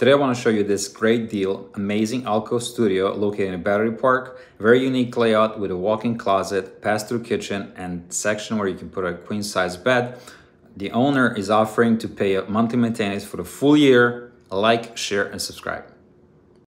Today I want to show you this great deal, amazing alcove studio located in Battery Park. Very unique layout with a walk-in closet, pass-through kitchen, and section where you can put a queen-size bed. The owner is offering to pay a monthly maintenance for the full year. Like, share, and subscribe.